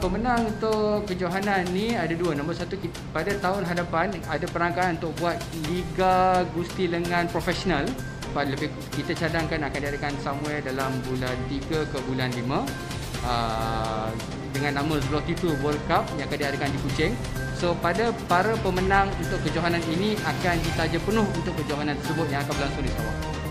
Pemenang untuk kejohanan ni ada dua. Nombor satu, pada tahun hadapan ada perangkaan untuk buat Liga Gusti Lengan Profesional. Lebih, kita cadangkan akan diadakan somewhere dalam bulan 3 ke bulan 5. Uh, ah, dengan nama Zloty 2 World Cup yang akan diadakan di Kuching. So pada para pemenang untuk kejohanan ini akan ditaja penuh untuk kejohanan tersebut yang akan berlangsung di Sarawak.